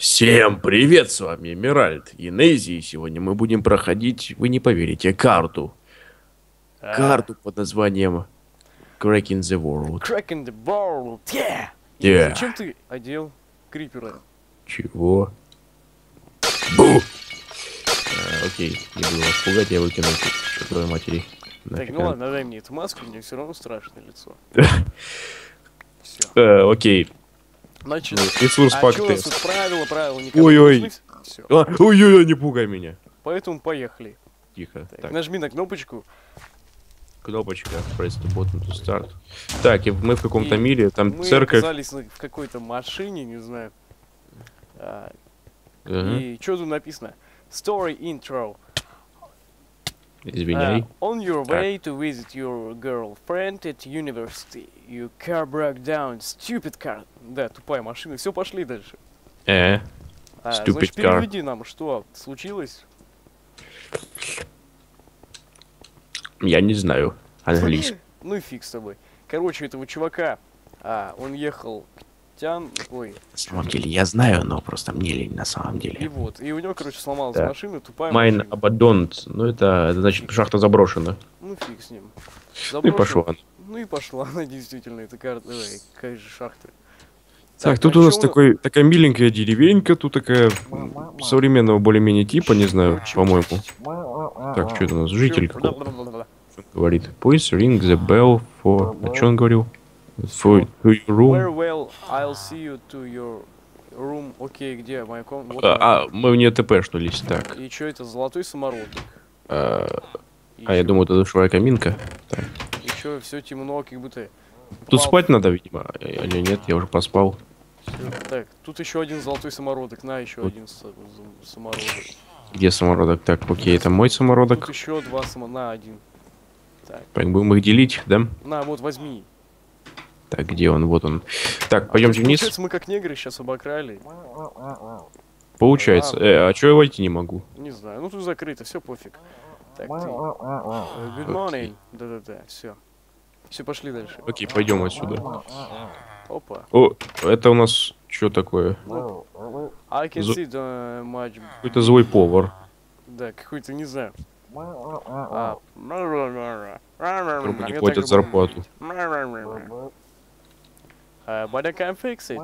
Всем привет, с вами Эмеральд и Нейзи, и сегодня мы будем проходить, вы не поверите, карту. А, Карту под названием Cracking the World. Cracking the world, yeah! Yeah. Зачем ты одел крипера? Чего? Бу! А, окей, не буду вас пугать, я выкину чертовой матери. Так, ну ладно, дай мне эту маску, мне все равно страшное лицо. Все. Э, окей, Значит, Ну, ресурс а что тут правила, правила никому Ой-ой. А, Ой-ой-ой, не пугай меня. Поэтому поехали. Тихо. Так, Так, нажми на кнопочку. кнопочка, press the button to start. Так, и мы в каком-то мире, там Мы церковь. оказались на- в какой-то машине, не знаю. А, Ага, И что тут написано? Story intro. Извиняй. Uh, on your way to visit your girlfriend at university, your car broke down. Stupid car. Да, тупая машина. Все, пошли дальше. Э, А, Stupid значит, car. переведи нам, что случилось. я не знаю английский. Ну и фиг с тобой. Короче, этого чувака, а, он ехал к Тян, ой, На самом деле я знаю, но просто мне лень на самом и деле. вот, и у него, короче, сломалась Да. машина, тупая Майн машина. абадонт, ну это, это значит шахта заброшена. Ну фиг с ним. Ну и пошла. Заброшен. Ну и пошла она действительно, это карта, ой, какая же шахта. Так, тут а у нас такой, такая миленькая деревенька, тут такая м, современного более-менее типа, не знаю, по-моему. Так, что это у нас? Житель какой говорит. Please ring the bell for... А что он говорил? For to your room. Very well, I'll see you to your room. Окей, где моя комната? А, а, мы в нее ТПшнулись, так. И что это, золотой самородок? А, И а я думаю, это душевая каминка. Так. И чё, все темно, как будто... Тут Пал- спать надо, видимо. А, Или нет, я уже поспал. Всё. Так, тут еще один золотой самородок, на еще Вот. один самородок. Где самородок? Так, окей, это мой Тут самородок. еще два само... на один. Так, Так, будем их делить, да? на, вот возьми. Так, где он? Вот он. Так, А, пойдемте есть, вниз. Получается, мы как негры сейчас обокрали. Получается. А, Э, а чё я войти не могу? Не знаю, ну тут закрыто, все пофиг. Так, ты. э, Good morning. Да-да-да, все. Все, пошли дальше. Окей, пойдем отсюда. Опа. О, это у нас что такое? I can see the much... Какой-то злой повар. Да, какой-то, не знаю. А, не платят зарплату. А, But I can fix it.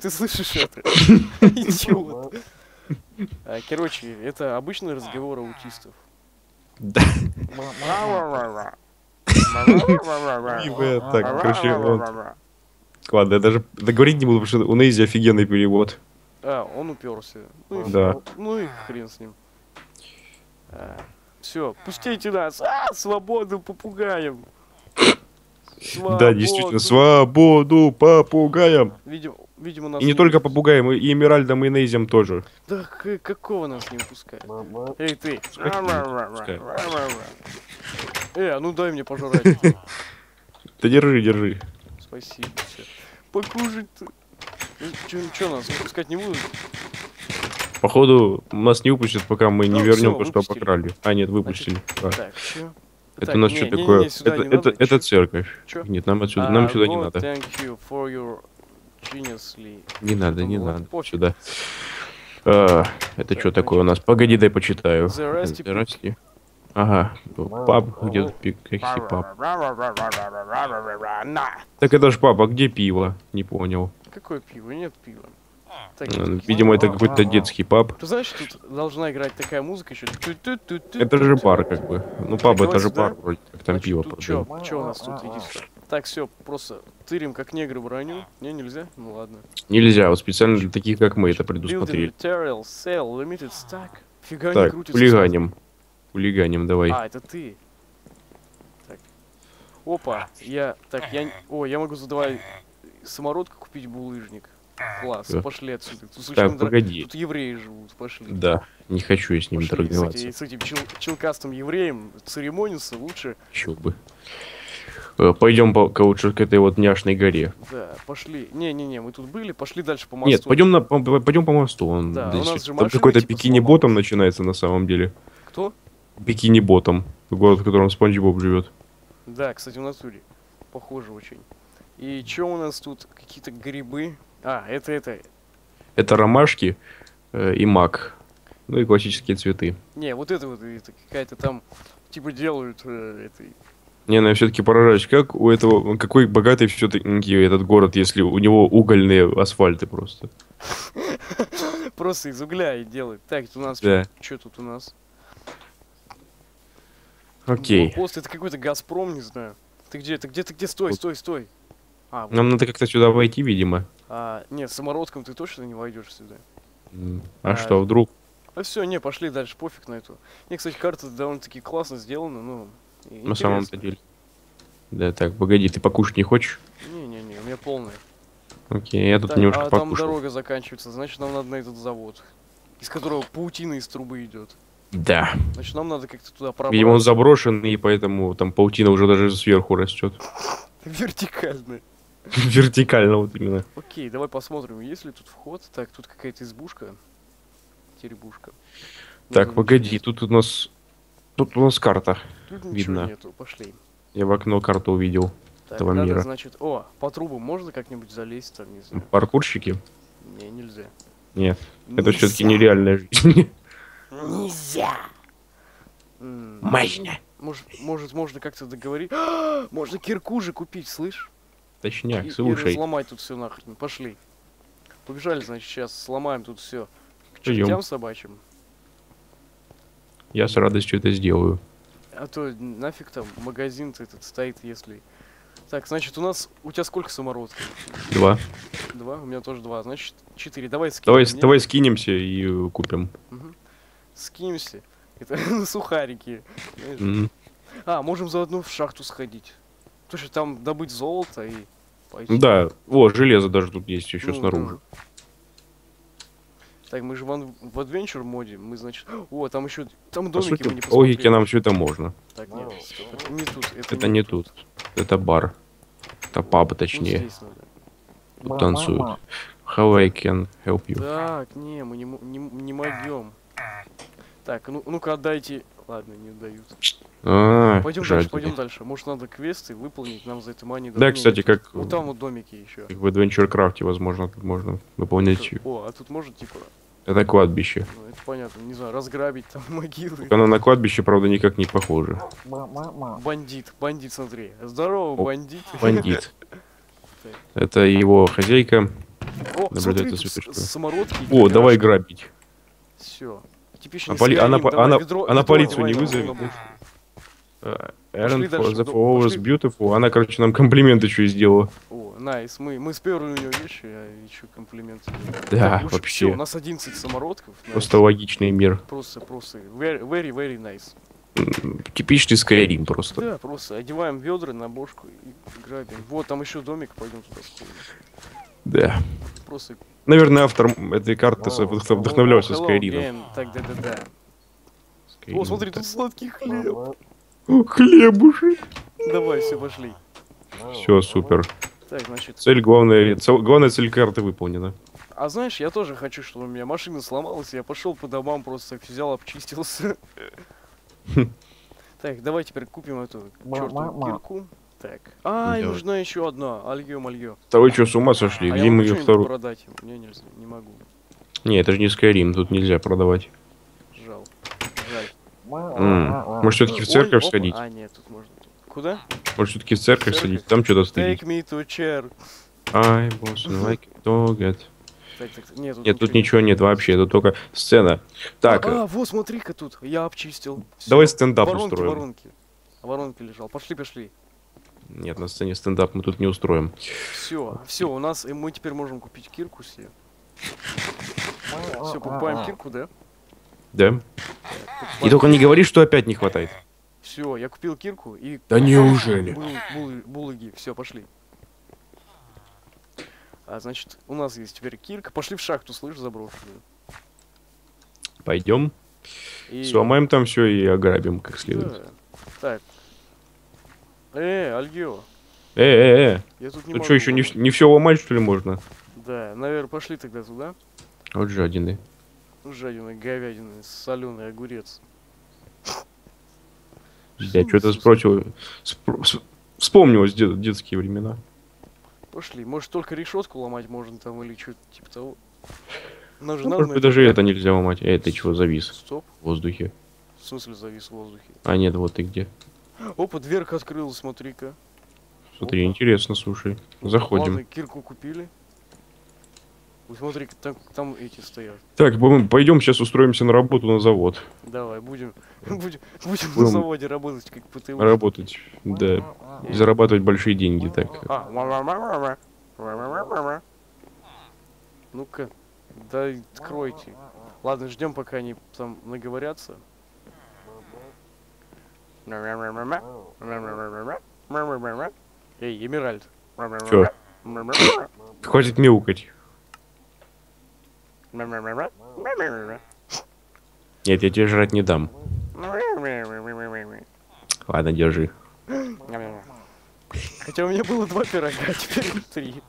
Ты слышишь это? Идиот. А, Короче, это обычный разговор аутистов. Да. Так, короче, вот. Ладно, я даже договорить не буду, потому что у Нейзи офигенный перевод. А, он уперся. Ну и, Да. ну и хрен с ним. все, пустите нас. А, свободу попугаем. Да, действительно, свободу попугаям. Видимо, видимо нас И не только попугаям, и Эмеральдом, и Нейзем тоже. Да какого нас не пускают? Эй, ты. Эй, а ну дай мне пожрать. Да держи, держи. Спасибо. всё. Покушать. Че, нас выпускать не будут? Походу, нас не выпустят, пока мы не Ну, вернем то, что обокрали. А, нет, выпустили. А, Так, чё? Это Так, у нас не, что не, такое? не, Это, не это, надо. это церковь. Чё? Нет, нам отсюда, А, нам сюда не надо. You your. Не надо, не Вот, надо. пофиг. Сюда. А, это что такое у нас? Погоди, дай почитаю. Расти. Ага. Паб, где пик? Паб? На! Так это ж паб, а где пиво? Не понял. Какое пиво? Нет пива. Э, Видимо, это какой-то детский паб. Ты знаешь, тут должна играть такая музыка еще. Это же бар, как бы. Ну, паб, это же бар, вроде как там пиво продают. У нас тут? Иди сюда. Так, все, просто тырим как негры броню. Не, нельзя? Ну ладно. Нельзя, вот специально для таких, как мы, это предусмотрели. Фига Так, хулиганим. Хулиганим, давай. А, это ты. Так. Опа, я... Так, я... О, я могу задавать самородку купить булыжник. Класс, Да. пошли отсюда. Тут слишком Так, погоди. Тут евреи живут, пошли. Да, не хочу я с ними Пошли с, торговаться. эти- с этим чил- чилкастым евреем церемониться лучше. Еще бы. Э, Пойдем по, лучше к этой вот няшной горе. Да, пошли. Не-не-не, мы тут были, пошли дальше по мосту. Нет, пойдем на, по- по- пойдем по мосту. Он Да, у здесь- нас же там какой-то типа бикини-ботом начинается на самом деле. Кто? Бикини-ботом. Город, в котором Спанч Боб живет. Да, кстати, в натуре. Похоже очень. И что у нас тут? Какие-то грибы. А, это это. Это ромашки э, и мак. Ну и классические цветы. Не, вот это вот это какая-то там типа делают э, этой. Не, ну я все-таки поражаюсь, как у этого, какой богатый все-таки этот город, если у него угольные асфальты просто. Просто из угля и делают. Так, у нас что тут у нас? Окей. Пост это какой-то Газпром, не знаю. Ты где? Ты где? Ты где? Стой, стой, стой. А, вот. Нам надо как-то сюда войти, видимо. А, нет, самородком ты точно не войдешь сюда. А А, что, вдруг? А все, не, пошли дальше, пофиг на эту. Не, кстати, карта довольно-таки классно сделана, ну. На самом-то деле. Да, так, погоди, ты покушать не хочешь? Не-не-не, у меня полная. Окей, я тут Так, немножко а там покушал. дорога заканчивается, значит нам надо на этот завод. Из которого паутина из трубы идет. Да. Значит, нам надо как-то туда пробраться. Видимо, он заброшен, и поэтому там паутина уже даже сверху растет. Вертикально. Вертикально вот именно. Окей, давай посмотрим, есть ли тут вход. Так, тут какая-то избушка. Теребушка. Так, Ну, погоди, интересно. тут у нас... Тут у нас карта. Тут ничего видно. нету, пошли. Я в окно карту увидел. Так, Этого надо, мира. значит... О, по трубам можно как-нибудь залезть там, не знаю. Паркурщики? Не, нельзя. Нет, это все-таки нереальная жизнь. Нельзя! Можно. Может, может, можно как-то договорить? можно кирку же купить, слышь? Точняк, И- и слушай. сломать тут все нахрен. Пошли. Побежали, значит, сейчас сломаем тут все. К чертям собачьим. Я с радостью это сделаю. А то нафиг там магазин-то этот стоит, если... Так, значит, у нас... У тебя сколько самородков? Два. Два? У меня тоже два. Значит, четыре. Давай скинем. Давай, мне. давай скинемся и э, купим. Мгм. Скинемся. Это сухарики. М. А, можем заодно в шахту сходить. Что там добыть золото и... пойти. Да, о, железо даже тут есть еще Ну, снаружи. да. Так, мы же в, ан- в Adventure моде, мы, значит... О, там еще... Там По домики сути, мы не по логике посмотрели. нам все это можно. Так, нет, это не тут. Это, Это не тут. Это бар. Это паб, Вот точнее. здесь надо. Тут танцуют. How I can help you? Так, не, мы не, не, не могем. Так, ну, ну-ка отдайте. Ладно, не дают. А, Пойдем дальше, пойдем дальше. Может надо квесты выполнить, нам за это мани Да, кстати, как, Вот там вот домики еще. как в Adventure Craft, возможно, тут можно выполнять. О, а тут может типа, Это кладбище. ну это понятно, не знаю, разграбить там могилы. Оно на кладбище, правда, никак не похоже. Бандит, бандит, смотри. Здорово, О, бандит. Бандит. Это его хозяйка. О, смотри, самородки. О, давай грабить. Все. Типичный А поли- она давай, она- ведро- она ведро полицию не вызовет? на бошку. Эрен flowers пошли. beautiful. Она, короче, нам комплимент еще и сделала. О, найс, мы, мы сперли у нее вещи, а еще комплименты. Да, Так, вообще. всё, у нас 11 самородков. найс. Просто логичный мир. Просто, просто. Very, very, very nice. Типичный Skyrim просто. Да, просто одеваем ведра на бошку и грабим. Вот, там еще домик, пойдем туда. Да. Просто... Наверное, автор этой карты вдох- вдохновлялся again. Так. О, смотри, тут сладкий хлеб. О, хлебушек. Давай, все, пошли. Все, супер. Так, значит... Цель главная, цел- главная цель карты выполнена. А знаешь, я тоже хочу, чтобы у меня машина сломалась, я пошел по домам, просто взял, обчистился. Так, давай теперь купим эту чертову кирку. Так. А, Давай. нужна еще одна. Альё, мальё. Да вы что, с ума сошли? А Где мы ее вторую? продать ему? Не, нельзя, не могу. Не, это же не Skyrim, тут нельзя продавать. Жал. Жаль. М, Может, все-таки в Ой, церковь опа. сходить? А, нет, тут можно. Куда? Может, все-таки в церковь Церковь? сходить? Там что-то стоит. Take me to chair. I was like dog at- Так, так, так. Нет, тут, Нет, тут ничего нет вообще, тут только сцена. Так, А, вот, смотри-ка тут. Я обчистил. Всё. давай стендап воронки, устроим. воронки. Воронки лежал. Пошли, пошли. Нет, на сцене стендап мы тут не устроим. Все, все, у нас, и мы теперь можем купить кирку себе. Все, покупаем кирку, да? Да? И только не говори, что опять не хватает. Все, я купил кирку и... Да неужели? Бул- бул- булыги, все, пошли. А, значит, у нас есть теперь кирка. Пошли в шахту, слышь, заброшенную. Пойдем, И... сломаем там все и ограбим как следует. Да. Так. Э, Альгио, Э, э, э, я тут не тут могу. что, еще не, не все ломать, что ли, можно? Да, наверное, пошли тогда туда. Вот жадины. Жадина, говядина, соленый огурец. Я что-то спросил. спро- Вспомнилось дет- детские времена. Пошли. Может, только решетку ломать можно там или что-то типа того. Нам же Ну, надо даже это нельзя ломать. Э, ты чего завис Стоп. в воздухе? В смысле завис в воздухе? А нет, вот ты где. Опа, дверка открылась, смотри-ка. Смотри, Опа. интересно, слушай. Заходим. Ладно, кирку купили. Смотри, там, там эти стоят. Так, мы пойдем сейчас устроимся на работу на завод. Давай, будем, будем, будем на Будем заводе работать, как ПТУ. Работать, да. И зарабатывать большие деньги, так. А. Ну-ка, да откройте. Ладно, ждем, пока они там наговорятся. Эй. Ма-ма-ма-ма. Чё? Хватит мяукать. Нет, я тебе жрать не дам. Ладно, держи. Хотя у меня было два пирога, а теперь три.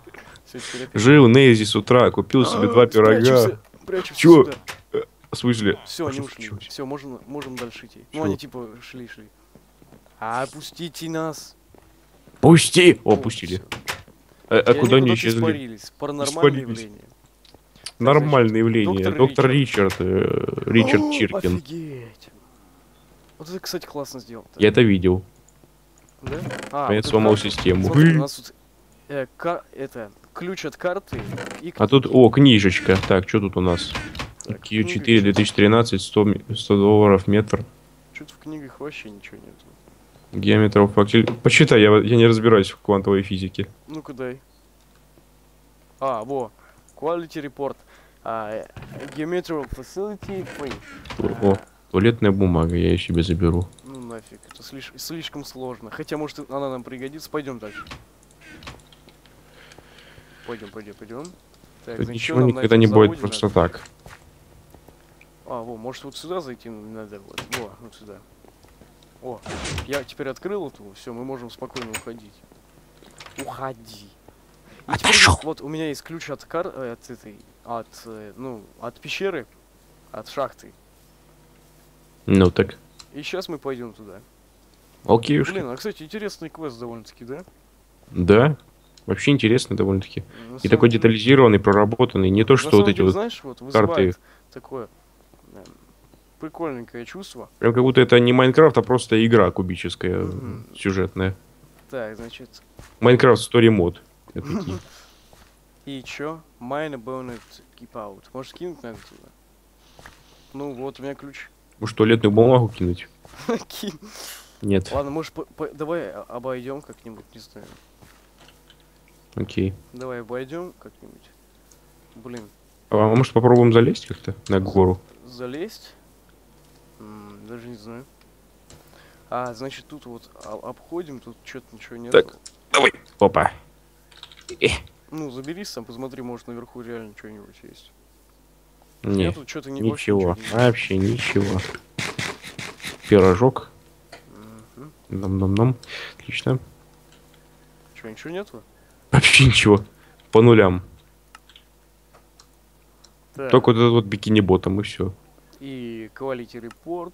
Жил Нейзи с утра, купил себе два пирога. Прячемся, Чё? сюда. В смысле? Все, они ушли. Все, можем, можем дальше идти. Чё? Ну, они типа шли, шли. А, пустите нас. Пусти! О, пустили. всё. А, а куда они исчезли? испарились. Паранормальное Испарились. явление. Нормальное явление. доктор Доктор Ричард, э, Ричард О, Чиркин. Офигеть. Вот это, кстати, классно сделано. Я это видел. Да? А, Я вот сломал это- систему. Смотри, у нас тут э, ка- это, ключ от карты и А тут, о, книжечка. Так, что тут у нас? Так, Q4 книга, 2013, 100, м- 100 долларов метр. Что-то в книгах вообще ничего нет. Геометров фактиль. Почитай, я, я не разбираюсь в квантовой физике. Ну-ка дай. А, во. Quality report. А, э, geometrical facility free. О, туалетная бумага, я ее себе заберу. Ну нафиг, это слиш- слишком сложно. Хотя, может, она нам пригодится. Пойдем дальше. Пойдем, пойдем, пойдем. Так, Тут ничего никогда не будет просто надо? так. А, во, может вот сюда зайти надо вот. Во, вот сюда. О, я теперь открыл эту, все, мы можем спокойно уходить. Уходи. И теперь вот, у меня есть ключ от кар... э, от этой... От, э, ну, от пещеры, от шахты. Ну так. И сейчас мы пойдем туда. Окей, уж. Блин, а кстати, интересный квест довольно-таки, да? Да. Вообще интересно довольно-таки. И самом такой деле- детализированный, проработанный. Не то, что вот эти деле, вот знаешь, вот карты. вызывает такое прикольненькое чувство. Прям как будто это не Майнкрафт, а просто игра кубическая, Мгм. сюжетная. Так, значит, Майнкрафт Story Mode. И чё? Mine abandoned keep out. Может, кинуть надо туда? Ну вот, у меня ключ. Может, туалетную бумагу кинуть? Нет. Ладно, может, давай обойдем как-нибудь, не знаю. Окей. Давай обойдем как-нибудь. Блин, А может попробуем залезть как-то на гору? залезть? Даже не знаю. А, значит, тут вот обходим, тут что-то ничего нет. Так. Давай. Опа. Ну, заберись сам, посмотри, может, наверху реально что-нибудь есть. Не, Я тут что-то не вообще ничего. Вообще ничего. Пирожок. Мгм. Нам-нам-нам. Отлично. Чё, ничего нету? Вообще ничего. По нулям. Так. Только вот этот вот бикини-ботом и все. И quality report.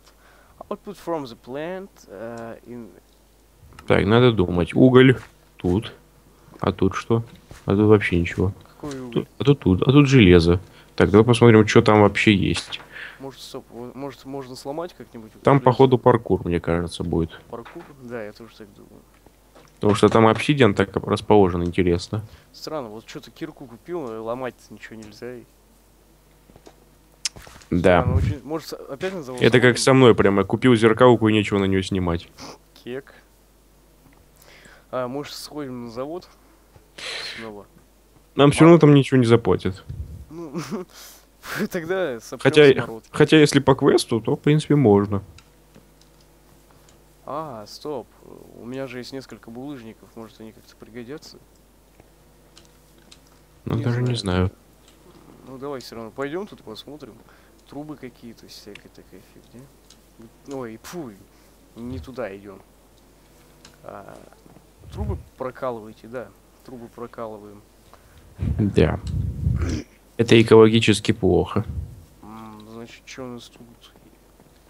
Output from the plant uh, in... Так, надо думать. Уголь. Тут. А тут что? А тут вообще ничего. Какой уголь? Тут, а тут, тут, а тут железо. Так, давай посмотрим, что там вообще есть. Может, стоп, может, можно сломать как-нибудь? Там, походу, паркур, мне кажется, будет. Паркур? Да, я тоже так думаю. Потому что там обсидиан так расположен, интересно. Странно, вот что-то кирку купил, ломать ничего нельзя. Да. Странно, очень- Может, опять на завод Это как со мной прямо. Купил зеркалку и нечего на нее снимать. Кек. А, может, сходим на завод? Снова. Нам все равно там ничего не заплатят. Ну, тогда Хотя, хотя если по квесту, то в принципе можно. А, стоп. У меня же есть несколько булыжников, может, они как-то пригодятся? Ну, Не даже не знаю. Ну, давай все равно пойдем тут посмотрим. Трубы какие-то, всякая такая фигня. Ой, фу, не туда идем. А, трубы прокалываете, да. Трубы прокалываем. Да. Это экологически плохо. Значит, что у нас тут?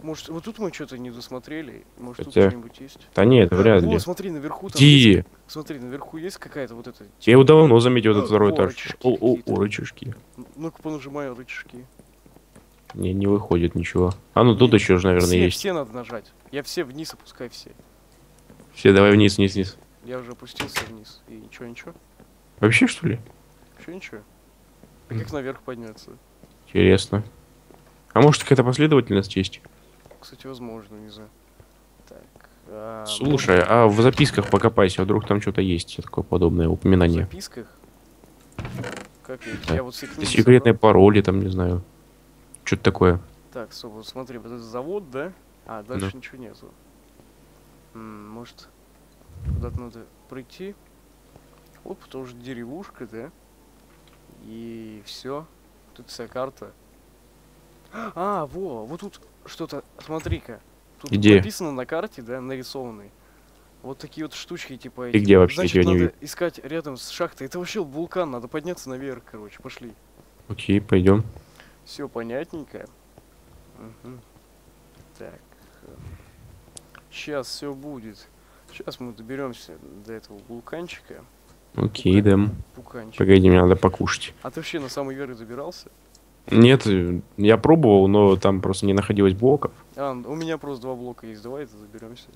Может, вот тут мы что-то не досмотрели? Может, тут Хотя- что-нибудь есть? Да нет, вряд ли. О, смотри, наверху там есть- Где? Смотри, наверху есть какая-то вот эта... Я его давно заметил, этот второй О, этаж. О, о, о, рычажки. Ну-ка, понажимаю рычажки. Не, не выходит ничего. А ну тут еще же, наверное, все, есть. все надо нажать. Я все вниз опускай все. Все, давай вниз, вниз, вниз. Я уже опустился вниз. И ничего, ничего. Вообще, что ли? Ничего, ничего. А как наверх подняться? Интересно. А может какая-то последовательность есть? Кстати, возможно, не знаю. Слушай, а в записках покопайся, вдруг там что-то есть такое подобное В упоминание. записках? Как я, Да. я вот Секретные собрал. пароли, там, не знаю. Что-то такое. Так, вот смотри, вот этот завод, да? А, дальше ничего нету. М, может, куда-то надо пройти. Оп, тоже деревушка, да? И все. Тут вся карта. А, во, вот тут что-то, смотри-ка. Тут Где? написано на карте, да, нарисованной. Вот такие вот штучки, типа эти. где вообще? Значит, тебя не надо вижу. искать рядом с шахтой. Это вообще вулкан, надо подняться наверх, короче, пошли. Окей, пойдем. Все понятненько. Мгм. Так. Сейчас все будет. Сейчас мы доберемся до этого вулканчика. Окей, да. Пуканчик. Погоди, мне надо покушать. А ты вообще на самый верх забирался? Нет, я пробовал, но там просто не находилось блоков. А, у меня просто два блока есть. Давай это заберемся.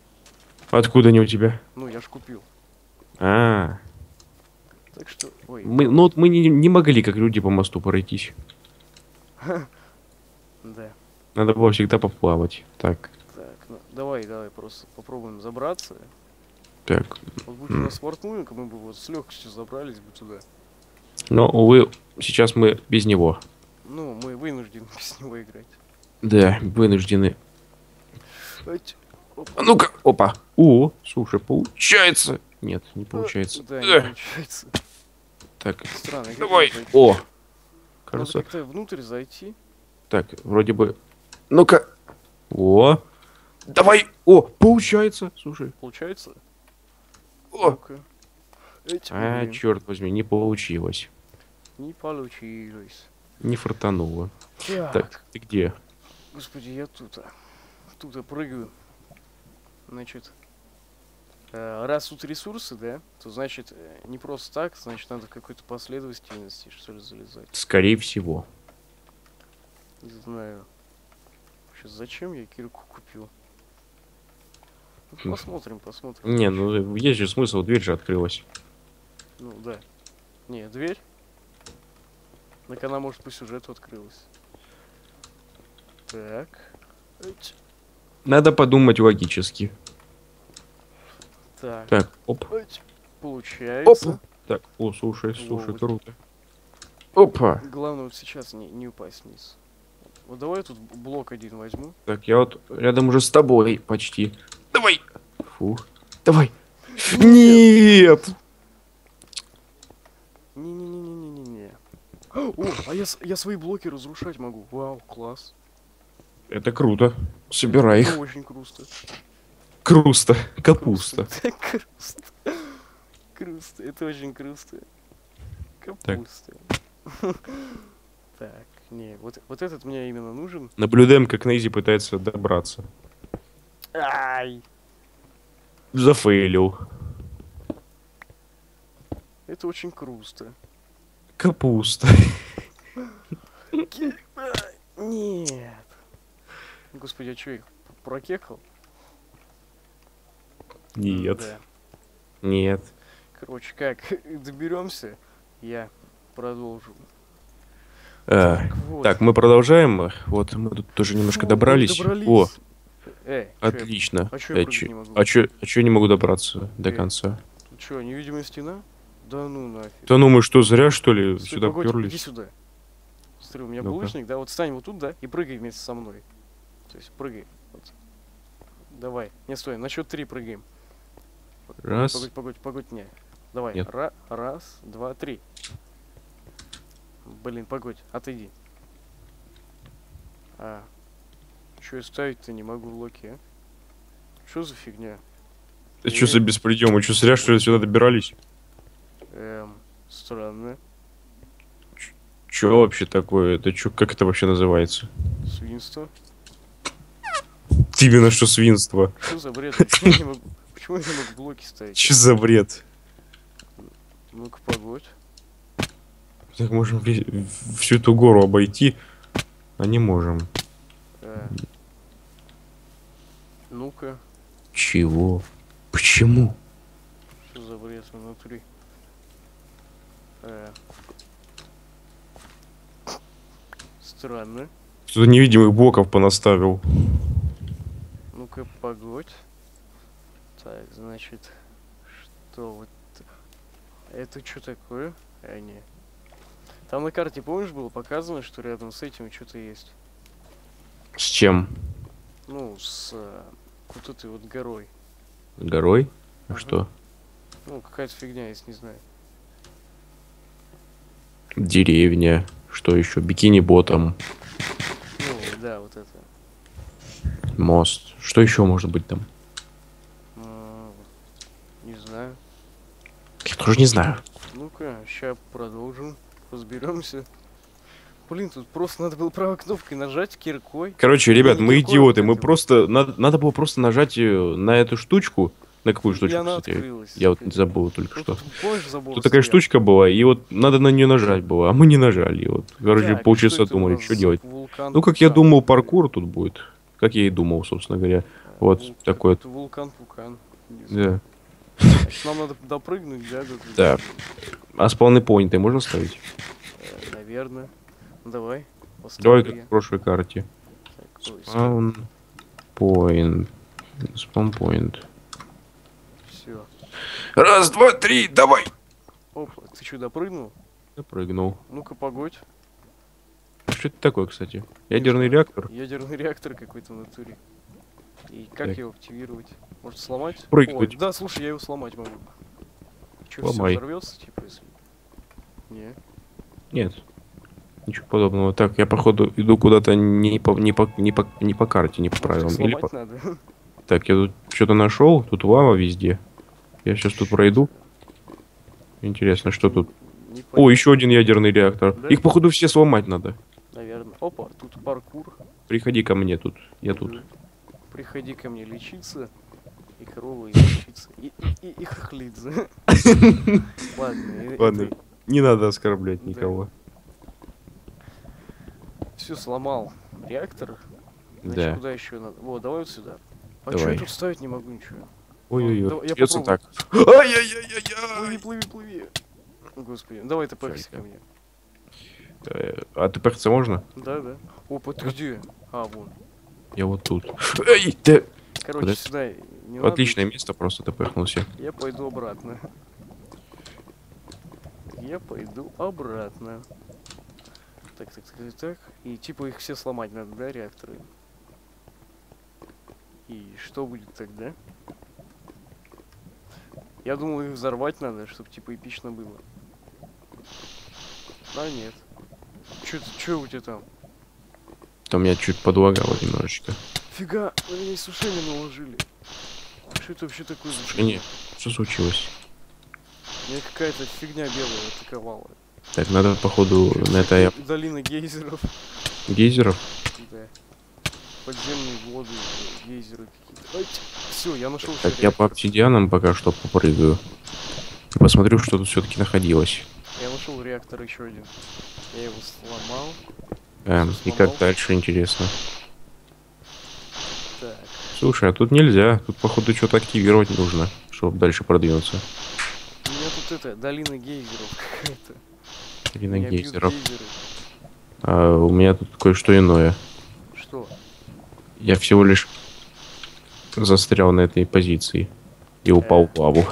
Откуда они у тебя? Ну, я ж купил. А, Так что. Ой. мы, ну вот мы не, не могли, как люди, по мосту пройтись. Да. Надо было всегда поплавать. Так, Так, ну, давай, давай просто попробуем забраться. так. Вот будь у нас смартфон, мы бы вот с легкостью забрались бы туда. Но, увы, сейчас мы без него. Ну, мы вынуждены без него играть. Да, вынуждены. А ну-ка, опа. О, слушай, получается. Нет, не получается. Да, не Э, получается. Так, Странно. давай. О, Надо кажется. как-то внутрь зайти. Так, вроде бы. Ну-ка. О, давай. О, получается. Слушай. Получается? О. Эть, а, черт возьми, не получилось. Не получилось. Не фартануло. Так. Так, ты где? Господи, я тут. а. Тут прыгаю. Значит, э, раз тут ресурсы, да, то значит э, не просто так, значит надо в какой-то последовательности, что ли, залезать. Скорее всего. Не знаю. Сейчас зачем я кирку купил? Ну, Хм. посмотрим, посмотрим. Не, ну есть же смысл, дверь же открылась. Ну да. Не, дверь. Так она, может, по сюжету открылась. Так. Надо подумать логически. Так. Так, оп. Получается. Так, о, слушай, слушай, круто. Опа. Главное вот сейчас не, не упасть вниз. Вот давай я тут блок один возьму. Так, я вот рядом уже с тобой почти. Давай. Фу. Давай. Нет. Не-не-не-не-не-не. О, а я, я свои блоки разрушать могу. Вау, класс. Это круто. Собирай их. Это очень круто. Круста. Капуста. Круто. Круто. Это очень круто. Капуста. Так, не, вот, вот этот мне именно нужен. Наблюдаем, как Нейзи пытается добраться. Ай! Зафейлил. Это очень круто. Капуста. Нет. Господи, а что их прокекал? Нет. Да. Нет. Короче, как доберемся, я продолжу. А, Вот. Так, мы продолжаем. Вот мы тут тоже немножко Фу, добрались. добрались. О, Эй, отлично. а чё я Э, прыгать чё- не могу? А чё, а чё я не могу добраться до Э. конца? Тут что, невидимая стена? Да ну нафиг. Да ну мы что, зря что ли Стой, сюда погодь, иди перлись? сюда. Смотри, у меня Ну-ка. булыжник, да, вот стань вот тут, да, и прыгай вместе со мной. То есть прыгай. Вот. Давай. Не, стой, на счет три прыгаем. Раз. Погодь, погодь, погодь, не. Давай. Нет. Ра- раз, два, три. Блин, погодь, отойди. А. Че я ставить-то не могу в локи, а? Что за фигня? Это что за беспредел? Мы что, зря что ли сюда добирались? Эм, странно. Чё вообще такое? Это чё, как это вообще называется? Свинство. Именно что свинство. Что за бред? Почему я не могу, почему я не могу блоки ставить? Че за бред? Ну-ка, погодь. Так можем весь- всю эту гору обойти, а не можем. Э. Ну-ка, Чего? Почему? что за бред внутри? Э. Странно. Кто-то невидимых блоков понаставил. Ну-ка, погодь. Так, значит, что вот... Это что такое? А, не. Там на карте, помнишь, было показано, что рядом с этим что-то есть? С чем? Ну, с э, вот этой вот горой. Горой? А Ага. что? Ну, какая-то фигня есть, не знаю. Деревня. Что еще? Бикини-ботом. Ну, да, вот это. Мост. Что еще может быть там? Не знаю. Я тоже не знаю. Ну-ка, сейчас продолжим. Разберемся. Блин, тут просто надо было правой кнопкой нажать киркой. Короче, ребят, не мы идиоты. Мы просто... Надо, надо было просто нажать э, на эту штучку. На какую штучку, кстати? открылась. Я вот забыл только Ну, что. забор Тут такая штучка была, и вот надо на нее нажать было, а мы не нажали. Вот, короче, Так, полчаса что думали, что делать. вулкан Ну, как я думал, паркур тут будет. Как я и думал, собственно говоря. вот Вул- такой вот. Вулкан знаю. Да. Значит, нам надо допрыгнуть, да? Да. А спавны поинты можно ставить? Э, Наверное. Ну, Давай. Давай как в прошлой карте. Спаун поинт. Спаун поинт. Раз, два, три, давай! Опа, ты что, допрыгнул? Я прыгнул. Ну-ка, погодь. Что это такое, кстати? Ядерный реактор? Ядерный реактор какой-то в натуре. И как Так. его активировать? Может сломать? Прыгнуть. Ой, да, слушай, я его сломать могу. Че, все взорвется, типа, если. Не. Нет. Ничего подобного. Так, я походу иду куда-то не по, не по, не по, не по карте, не по правилам. Или по- надо. Так, я тут что-то нашел. Тут лава везде. Я сейчас тут пройду. Интересно, что тут? О, еще один ядерный реактор. Да? Их, походу, все сломать надо. Наверное. Опа, тут паркур. Приходи ко мне тут. Я тут. Приходи ко мне лечиться. И корова и лечиться. И, и, и, хохлиться. Ладно. Ладно. Не надо оскорблять никого. Все сломал реактор. Значит, Да. куда еще надо? Вот, давай вот сюда. А что я тут ставить не могу ничего? Ой-ой-ой. я Придется так. Плыви, Ай-яй-яй-яй-яй. плыви, плыви. Господи, ну давай ты пэкси ко мне. Э, А ты перца можно? Да, да. Опа, ты где? А, вон. Я вот тут. Эй, да. Короче, Куда? сюда не надо Отличное место, просто ты пыхнулся. Я пойду обратно. Я пойду обратно. Так, так, так, так, так. И типа их все сломать надо, да, реакторы? И что будет тогда? Я думал, их взорвать надо, чтобы типа эпично было. А нет. Чё, чё у тебя там? Там меня чуть подлагало немножечко. Фига, на меня сушение наложили. Что это вообще такое? Сушение? Что случилось? Меня какая-то фигня белая атаковала. Так, надо, походу, на это я... Долина гейзеров. Гейзеров? Да. Подземные воды, гейзеры какие-то. Все, я нашел Так, я по обсидианам пока что попрыгаю. И посмотрю, что тут все-таки находилось. Я нашел реактор еще один. Я его сломал. Эм, и как дальше, интересно. Так. Слушай, а тут нельзя. Тут, походу, что-то активировать нужно, чтобы дальше продвинуться. У меня тут это, долина гейзеров какая-то. Бьют гейзеров. А у меня тут кое-что иное. Я всего лишь застрял на этой позиции и упал в лаву.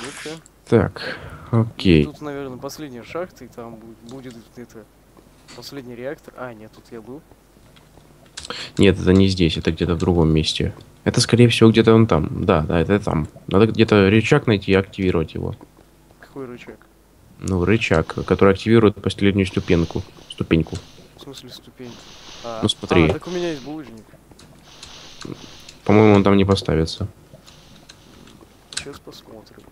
Ну-ка. Так, окей. Тут, наверное, последняя шахта, и там будет, это последний реактор. А, нет, тут я был. Нет, это не здесь, это где-то в другом месте. Это, скорее всего, где-то он там. Да, да, это там. Надо где-то рычаг найти и активировать его. Какой рычаг? Ну, рычаг, который активирует последнюю ступеньку. Ступеньку. В смысле ступень? А, Ну, смотри. А, так у меня есть булыжник. По-моему, он там не поставится. Сейчас посмотрим.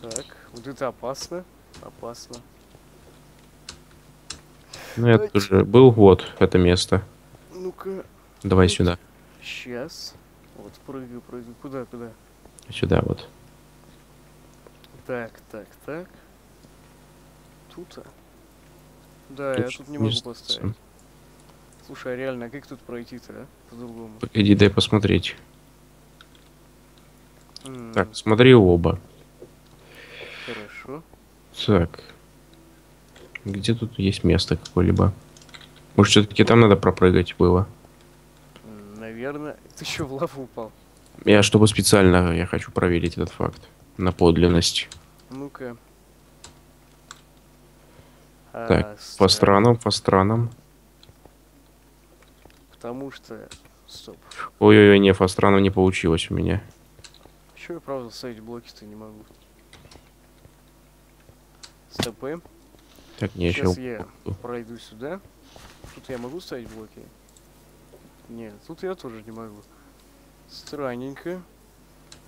Так, вот это опасно. Опасно. Ну, я тут уже был, вот, это место. Ну-ка, Давай Тут. сюда. сейчас. Вот, прыгай, прыгай. Куда, куда? Сюда вот. Так, так, так. Тут. а? Да, я Тут тут не могу место. поставить. Слушай, а реально, а как тут пройти-то, а? По-другому. Погоди, дай посмотреть. М, Так, смотри оба. Хорошо. Так. Где тут есть место какое-либо? Может, все-таки там надо пропрыгать было? Наверное. Ты что, в лаву упал? Я чтобы специально, я хочу проверить этот факт. На подлинность. Ну-ка. Так, А, По странам, по странам. Потому что... Стоп. Ой-ой-ой, не, по странам не получилось у меня. Чё я, правда, ставить блоки-то не могу? Стопы. Так, не, Сейчас еще... я пройду сюда. Тут я могу ставить блоки? Нет, тут я тоже не могу. Странненько.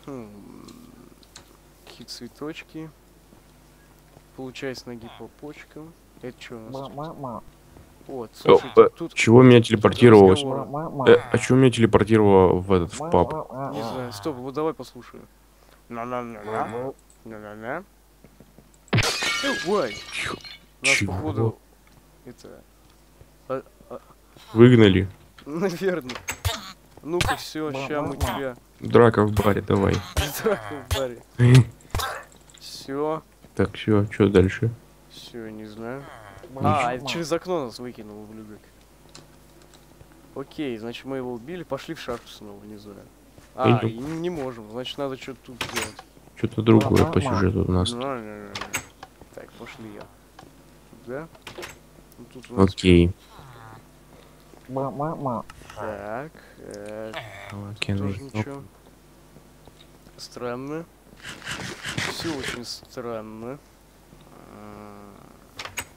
Хм. Какие цветочки. Получается ноги по почкам. Это что у нас? тут? Вот, О, слушайте, э, тут... Чего меня телепортировалось? Э, а чего меня телепортировало в этот, в паб? Не знаю, стоп, вот давай послушаю. На-на-на-на. На-на-на. Ой! Нас, Чего? походу, это... Выгнали. Наверное. Ну-ка, все, ща мы тебя... Драка в баре, давай. Драку в баре. Все, Так, все, что дальше? Все, не знаю. А, это через окно нас выкинул, ублюдок. Окей, значит мы его убили, пошли в шахту снова, не знаю. А, и не не можем, значит надо что-то тут делать. Что-то другое по сюжету у нас. Ну, ну, ну, ну. Так, пошли я. Да? Ну, тут у нас... Окей. Так, э, Окей, ну, тоже ничего. Странно. Все очень странно. А,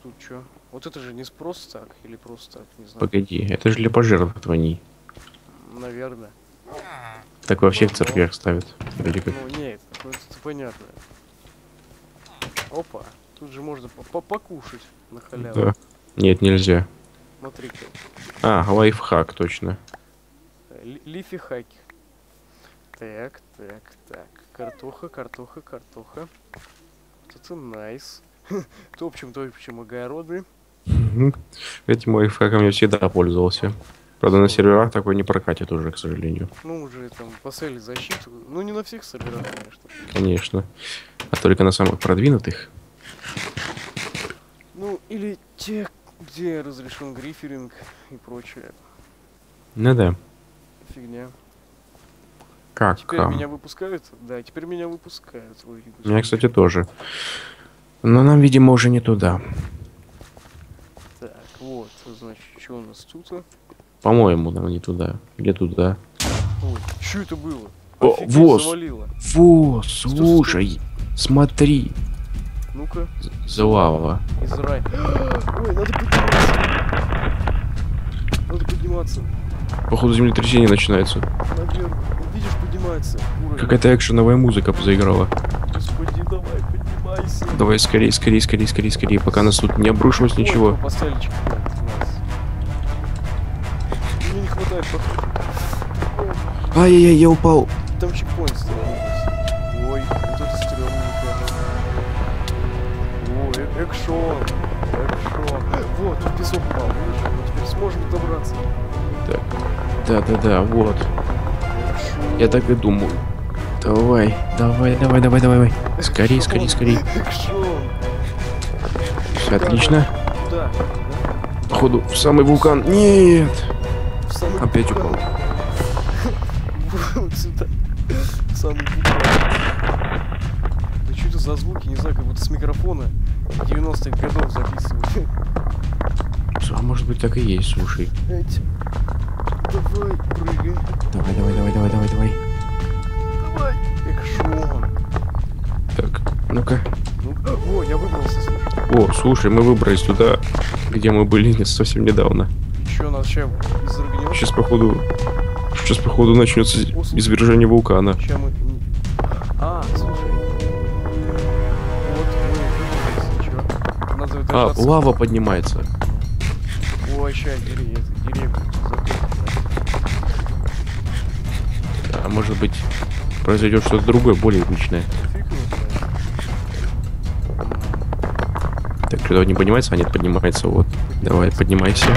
Тут что? Вот это же не просто так, или просто так, не знаю. Погоди, это же для пожертвований. Наверное. Так во всех церквях ставят. Или как? Ну нет, ну это понятно. Опа, тут же можно по- по- покушать на халяву. Да. Нет, нельзя. Смотри-ка. А, лайфхак, точно. Ли- Лифи хаки. Так, так, так. Картоха, картоха, картоха. Вот Это найс. Топчем, топчем огороды. Мгм. Этим лайфхаком я всегда пользовался. Правда, на серверах такой не прокатит уже, к сожалению. Ну, уже там поставили защиту. Ну, не на всех серверах, конечно. Конечно. А только на самых продвинутых. Ну, или те, где разрешен гриферинг и прочее. Ну да. Фигня. Как? Теперь а? меня выпускают? Да, теперь меня выпускают. Ой, Меня, кстати, тоже. Но нам, видимо, уже не туда. Так, вот, значит, что у нас тут? а? По-моему, нам не туда. Или туда. Ой, что это было? О, воз! завалило. Во, слушай, смотри. Ну-ка, Злава. из рая. Ой, надо подниматься. Надо подниматься. Походу землетрясение начинается. Наверх. Видишь, поднимается. Какая-то экшеновая музыка заиграла. Господи, давай, поднимайся. Давай скорее, скорее, скорее, скорее, скорее, пока нас тут не обрушилось Ой, ничего. Мне не хватает. Ай-яй-яй, я упал. Там чекпоинт стоит. Ой, вот это стрёмненько. Ой, экшон. Экшон. Вот, тут песок упал. Видишь, мы теперь сможем добраться. Да-да-да, вот. Я так и думаю. Давай, давай, давай, давай, давай. Скорей, скорей, скорей. Все отлично. Походу, в самый вулкан. Нет! Опять упал. Да что это за звуки? Не знаю, как будто с микрофона 90-х годов записывают. А может быть так и есть, слушай. Давай, прыгай. Давай, давай, давай, давай, давай, давай. Давай. Экшон. Так, ну-ка. Ну, о, я выбрался, слушай. О, слушай, мы выбрались туда, где мы были совсем недавно. Че, нас сейчас изрыгнет? Сейчас, походу... Сейчас, походу, начнется извержение вулкана. Сейчас мы... А, слушай. Вот мы выбрались, ничего. Надо А, лава поднимается прекращай деревья, деревья. А может быть произойдет что-то другое, более эпичное. Так, что-то не поднимается, а нет, поднимается, вот. Давай, поднимайся.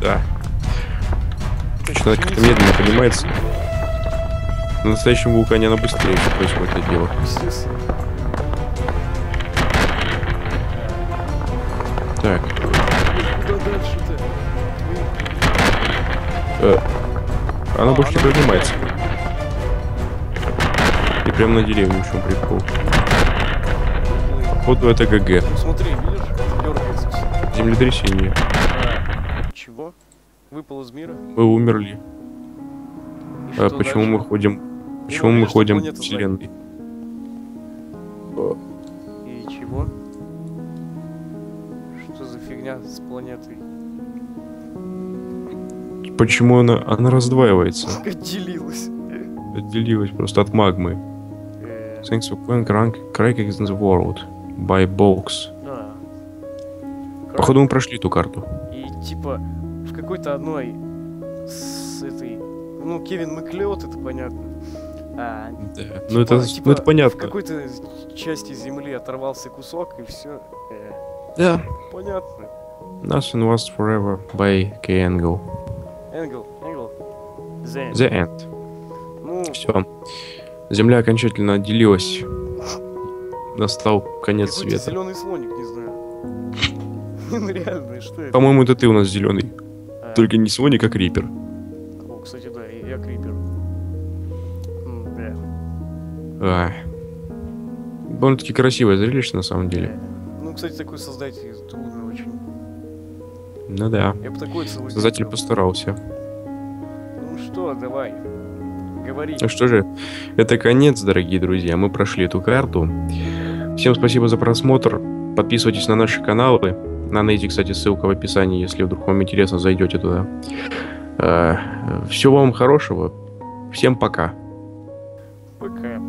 Да. Что-то как-то медленно поднимается. На настоящем вулкане она быстрее все происходит это дело. Так, э, она А, больше не поднимается. И прям на деревню, чем прикол. Походу это ГГ. Ну смотри, видишь? Дергается. Землетрясение. Чего? Выпал из мира? Мы умерли. И А почему дальше? мы ходим? Почему мы ходим в планета вселенной? И Почему она, она раздваивается? Отделилась. Отделилась просто от магмы. Э, Thanks for playing Crank- Cracking in the World by Box. а. Походу мы прошли эту карту. И типа в какой-то одной с этой... Ну, Кевин Маклеод, это понятно. А, Да. типа- ну, это, типа ну это В понятно. какой-то части земли оторвался кусок, и все. Да. понятно. Nothing was forever by K. Angle. Энгл. The. The End. Ну, Все. Земля окончательно отделилась. Настал конец света. зеленый слоник, не знаю. Ну реально, что это? По-моему, это ты у нас зеленый. А, Только не слоник, а крипер. О, кстати, да, я крипер. Довольно-таки красивое зрелище на самом деле. Ну, кстати, такой очень. Ну да. Я бы такой целый. Создатель день постарался. Ну что, давай. Говори. Ну что же, это конец, дорогие друзья. Мы прошли эту карту. Всем спасибо за просмотр. Подписывайтесь на наши каналы. На найти, кстати, ссылка в описании, если вдруг вам интересно, зайдете туда. Всего вам хорошего. Всем пока. Пока.